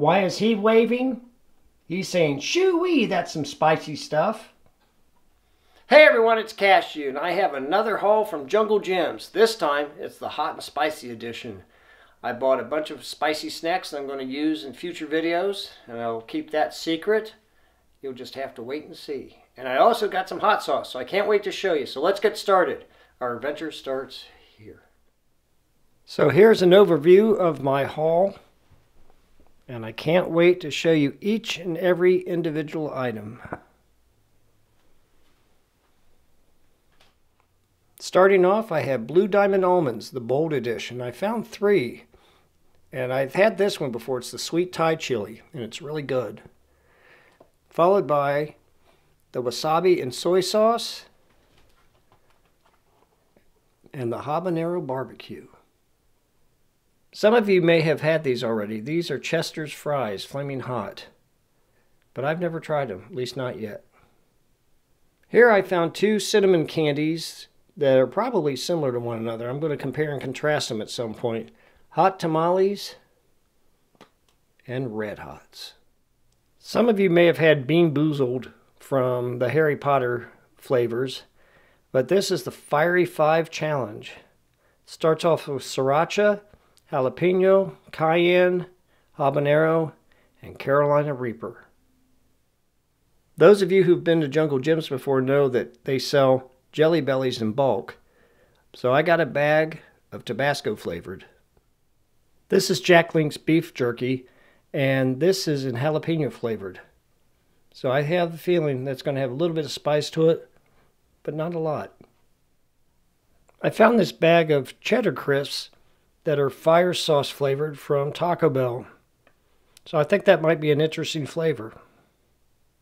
Why is he waving? He's saying, shoo-wee, that's some spicy stuff. Hey everyone, it's Cashew, and I have another haul from Jungle Jim's. This time, it's the hot and spicy edition. I bought a bunch of spicy snacks that I'm going to use in future videos, and I'll keep that secret. You'll just have to wait and see. And I also got some hot sauce, so I can't wait to show you. So let's get started. Our adventure starts here. So here's an overview of my haul. And I can't wait to show you each and every individual item. Starting off, I have Blue Diamond Almonds, the Bold Edition. I found three, and I've had this one before. It's the Sweet Thai Chili, and it's really good. Followed by the Wasabi and Soy Sauce, and the Habanero Barbecue. Some of you may have had these already. These are Chester's Fries, Flaming Hot. But I've never tried them, at least not yet. Here I found two cinnamon candies that are probably similar to one another. I'm going to compare and contrast them at some point. Hot tamales and red hots. Some of you may have had Bean Boozled from the Harry Potter flavors, but this is the Fiery 5 Challenge. Starts off with sriracha, jalapeno, cayenne, habanero, and Carolina Reaper. Those of you who've been to Jungle Jim's before know that they sell Jelly Bellies in bulk. So I got a bag of Tabasco flavored. This is Jack Link's beef jerky, and this is in jalapeno flavored. So I have the feeling that's going to have a little bit of spice to it, but not a lot. I found this bag of cheddar crisps that are fire sauce flavored from Taco Bell. So I think that might be an interesting flavor,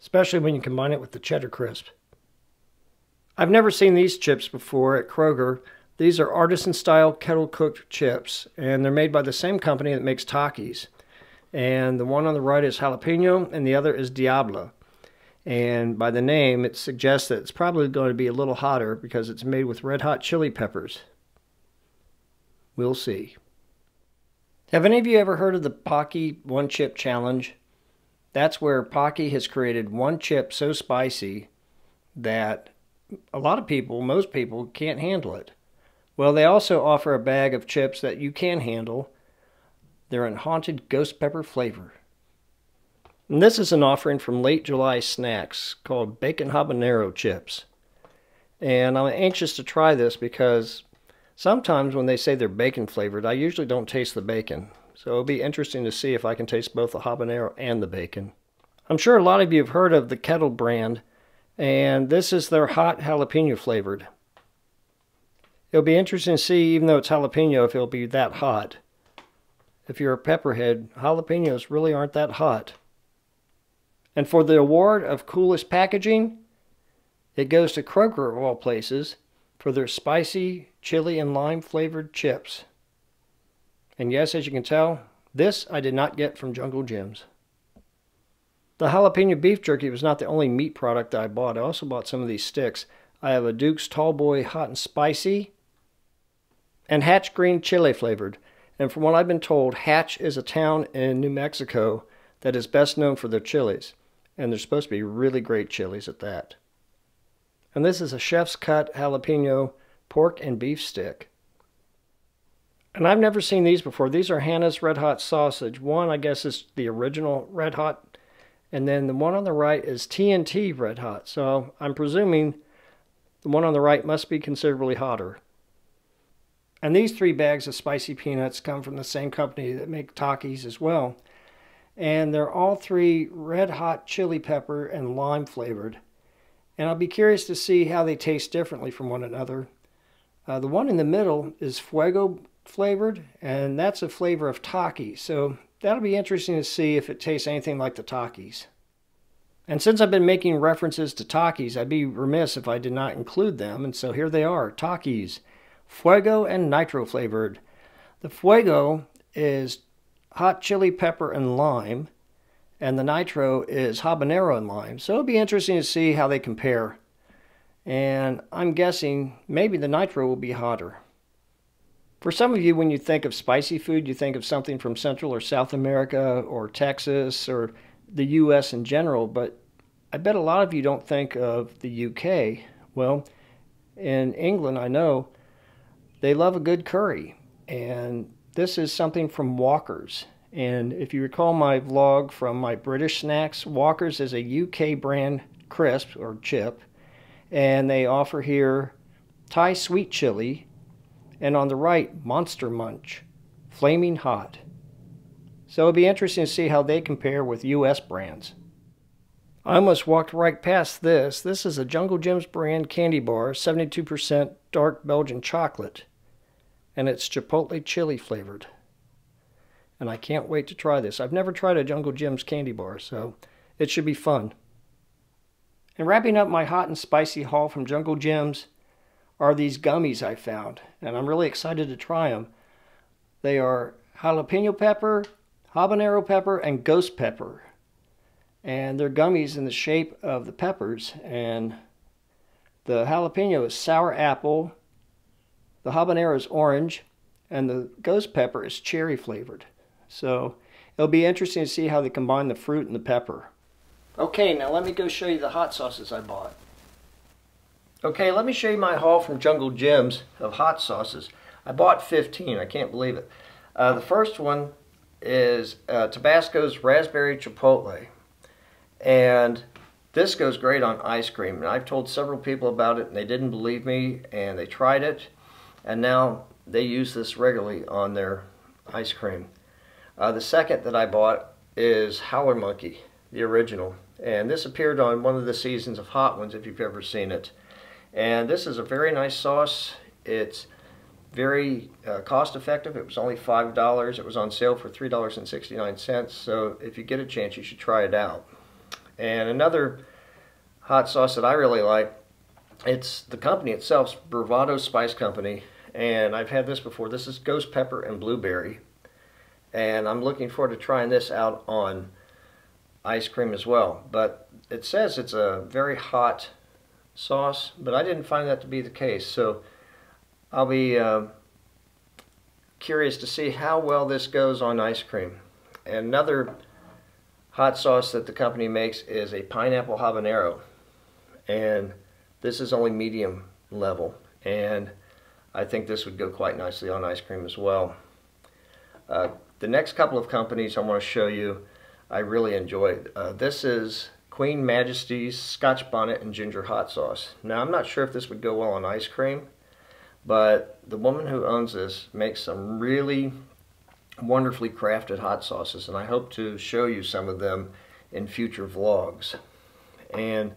especially when you combine it with the cheddar crisp. I've never seen these chips before at Kroger. These are artisan style kettle cooked chips, and they're made by the same company that makes Takis. And the one on the right is jalapeno, and the other is Diablo. And by the name, it suggests that it's probably going to be a little hotter because it's made with red hot chili peppers. We'll see. Have any of you ever heard of the Paqui One Chip Challenge? That's where Paqui has created one chip so spicy that a lot of people, most people, can't handle it. Well, they also offer a bag of chips that you can handle. They're in haunted ghost pepper flavor. And this is an offering from Late July Snacks called Bacon Habanero Chips. And I'm anxious to try this because Sometimes when they say they're bacon flavored, I usually don't taste the bacon. So it'll be interesting to see if I can taste both the habanero and the bacon. I'm sure a lot of you have heard of the Kettle brand, and this is their hot jalapeno flavored. It'll be interesting to see, even though it's jalapeno, if it'll be that hot. If you're a pepperhead, jalapenos really aren't that hot. And for the award of coolest packaging, it goes to Kroger of all places for their spicy chili and lime flavored chips. And yes, as you can tell, this I did not get from Jungle Jim's. The jalapeno beef jerky was not the only meat product I bought. I also bought some of these sticks. I have a Duke's Tall Boy Hot and Spicy and Hatch Green Chili flavored. And from what I've been told, Hatch is a town in New Mexico that is best known for their chilies. And they're supposed to be really great chilies at that. And this is a chef's cut jalapeno pork and beef stick. And I've never seen these before. These are Hannah's Red Hot Sausage. One, I guess, is the original Red Hot. And then the one on the right is TNT Red Hot. So I'm presuming the one on the right must be considerably hotter. And these three bags of spicy peanuts come from the same company that make Takis as well. And they're all three red hot chili pepper and lime flavored and I'll be curious to see how they taste differently from one another. Uh, the one in the middle is Fuego flavored, and that's a flavor of Taki, so that'll be interesting to see if it tastes anything like the Takis. And since I've been making references to Takis, I'd be remiss if I did not include them, and so here they are Takis, Fuego and Nitro flavored. The Fuego is hot chili pepper and lime, and the nitro is habanero and lime. So it'll be interesting to see how they compare. And I'm guessing maybe the nitro will be hotter. For some of you, when you think of spicy food, you think of something from Central or South America or Texas or the U.S. in general, but I bet a lot of you don't think of the UK. Well, in England, I know they love a good curry, and this is something from Walker's. And if you recall my vlog from my British snacks, Walker's is a UK brand crisp or chip, and they offer here Thai sweet chili, and on the right, Monster Munch, flaming hot. So it'll be interesting to see how they compare with US brands. I almost walked right past this. This is a Jungle Jim's brand candy bar, 72% dark Belgian chocolate, and it's chipotle chili flavored. And I can't wait to try this. I've never tried a Jungle Jim's candy bar, so it should be fun. And wrapping up my hot and spicy haul from Jungle Jim's are these gummies I found, and I'm really excited to try them. They are jalapeno pepper, habanero pepper, and ghost pepper and they're gummies in the shape of the peppers and the jalapeno is sour apple the habanero is orange and the ghost pepper is cherry flavored so it'll be interesting to see how they combine the fruit and the pepper. Okay now let me go show you the hot sauces I bought. Okay let me show you my haul from Jungle Jim's of hot sauces. I bought 15 I can't believe it. Uh, the first one is uh, Tabasco's raspberry chipotle. And this goes great on ice cream. And I've told several people about it and they didn't believe me and they tried it. And now they use this regularly on their ice cream. Uh, the second that I bought is Howler Monkey, the original. And this appeared on one of the seasons of Hot Ones if you've ever seen it. And this is a very nice sauce. It's very uh, cost effective. It was only $5. It was on sale for $3.69. So if you get a chance, you should try it out. And another hot sauce that I really like, it's the company itself, Bravado Spice Company. And I've had this before. This is ghost pepper and blueberry. And I'm looking forward to trying this out on ice cream as well. But it says it's a very hot sauce, but I didn't find that to be the case. So I'll be uh, curious to see how well this goes on ice cream. And another hot sauce that the company makes is a pineapple habanero and this is only medium level and I think this would go quite nicely on ice cream as well. Uh, the next couple of companies I want to show you I really enjoyed. Uh, this is Queen Majesty's Scotch Bonnet and Ginger Hot Sauce. Now I'm not sure if this would go well on ice cream but the woman who owns this makes some really wonderfully crafted hot sauces and I hope to show you some of them in future vlogs. And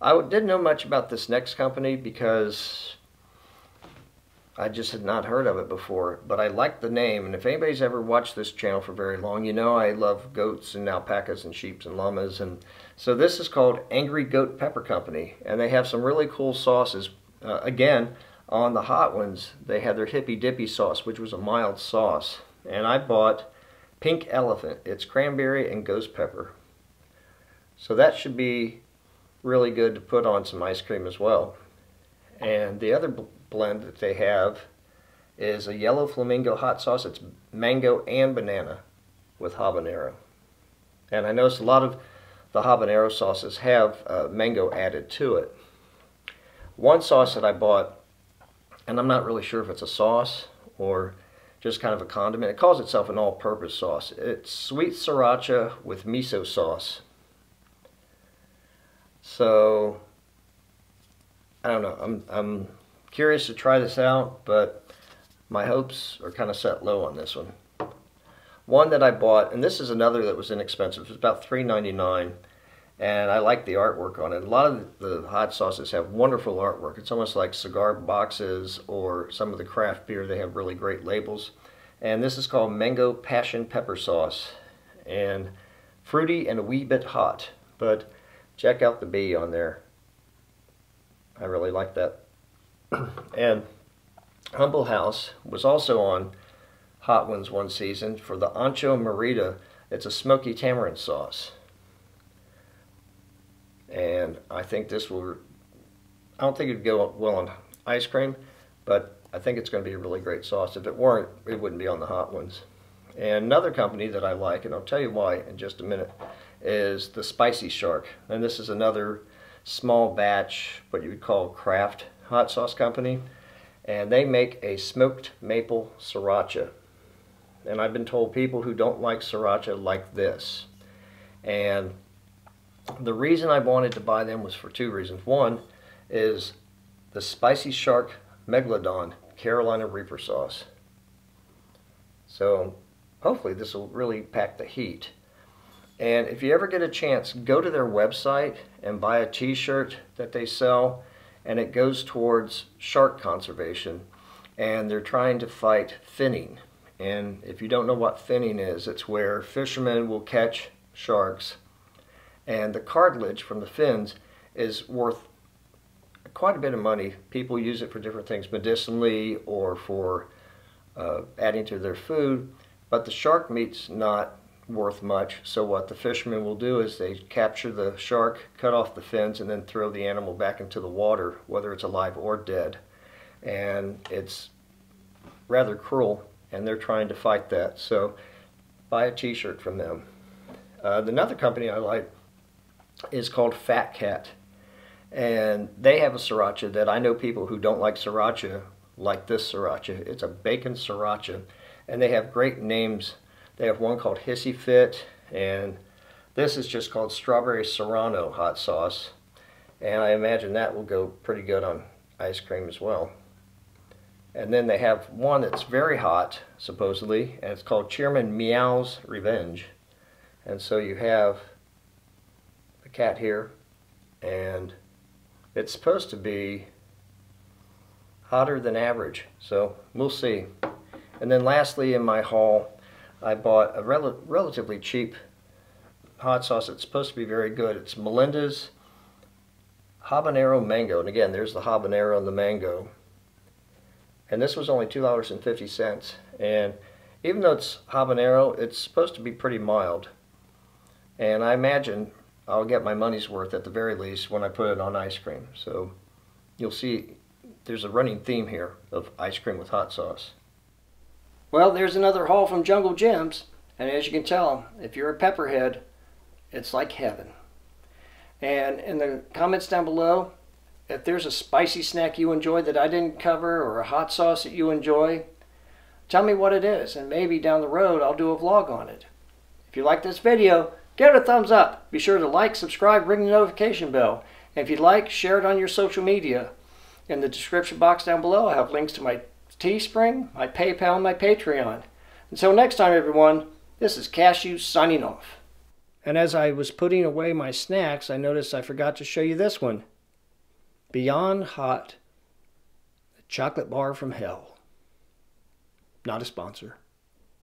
I didn't know much about this next company because I just had not heard of it before, but I like the name. And if anybody's ever watched this channel for very long, you know I love goats and alpacas and sheep and llamas. And so this is called Angry Goat Pepper Company, and they have some really cool sauces. Uh, again, on the hot ones, they had their Hippy Dippy sauce, which was a mild sauce and I bought Pink Elephant. It's cranberry and ghost pepper. So that should be really good to put on some ice cream as well. And the other blend that they have is a yellow flamingo hot sauce. It's mango and banana with habanero. And I noticed a lot of the habanero sauces have uh, mango added to it. One sauce that I bought, and I'm not really sure if it's a sauce or just kind of a condiment. It calls itself an all-purpose sauce. It's sweet sriracha with miso sauce. So, I don't know. I'm, I'm curious to try this out, but my hopes are kind of set low on this one. One that I bought, and this is another that was inexpensive. It was about $3.99, and I like the artwork on it. A lot of the hot sauces have wonderful artwork. It's almost like cigar boxes or some of the craft beer. They have really great labels. And this is called Mango Passion Pepper Sauce. And fruity and a wee bit hot. But check out the B on there. I really like that. And Humble House was also on Hot Ones one season for the Ancho Merida. It's a smoky tamarind sauce and I think this will I don't think it'd go well on ice cream but I think it's going to be a really great sauce. If it weren't, it wouldn't be on the hot ones. And another company that I like, and I'll tell you why in just a minute, is the Spicy Shark. And this is another small batch, what you would call craft hot sauce company. And they make a smoked maple sriracha. And I've been told people who don't like sriracha like this. And the reason I wanted to buy them was for two reasons. One is the Spicy Shark Megalodon Carolina Reaper sauce. So hopefully this will really pack the heat. And if you ever get a chance, go to their website and buy a t-shirt that they sell and it goes towards shark conservation and they're trying to fight finning. And if you don't know what finning is, it's where fishermen will catch sharks and the cartilage from the fins is worth quite a bit of money. People use it for different things, medicinally or for uh, adding to their food. But the shark meat's not worth much. So what the fishermen will do is they capture the shark, cut off the fins, and then throw the animal back into the water, whether it's alive or dead. And it's rather cruel, and they're trying to fight that. So buy a t-shirt from them. Uh, another company I like is called Fat Cat. And they have a sriracha that I know people who don't like sriracha like this sriracha. It's a bacon sriracha. And they have great names. They have one called Hissy Fit. And this is just called Strawberry Serrano Hot Sauce. And I imagine that will go pretty good on ice cream as well. And then they have one that's very hot, supposedly, and it's called Chairman Meow's Revenge. And so you have the cat here, and it's supposed to be hotter than average. So we'll see. And then lastly in my haul, I bought a rel relatively cheap hot sauce. It's supposed to be very good. It's Melinda's Habanero Mango. And again, there's the habanero and the mango. And this was only $2.50. And even though it's habanero, it's supposed to be pretty mild. And I imagine I'll get my money's worth at the very least when I put it on ice cream. So you'll see there's a running theme here of ice cream with hot sauce. Well, there's another haul from Jungle Jim's. And as you can tell, if you're a pepperhead, it's like heaven. And in the comments down below, if there's a spicy snack you enjoy that I didn't cover or a hot sauce that you enjoy, tell me what it is. And maybe down the road, I'll do a vlog on it. If you like this video, Give it a thumbs up. Be sure to like, subscribe, ring the notification bell. And if you'd like, share it on your social media. In the description box down below, I have links to my Teespring, my PayPal, my Patreon. Until next time, everyone, this is Cashew signing off. And as I was putting away my snacks, I noticed I forgot to show you this one. Beyond Hot, a chocolate bar from hell. Not a sponsor.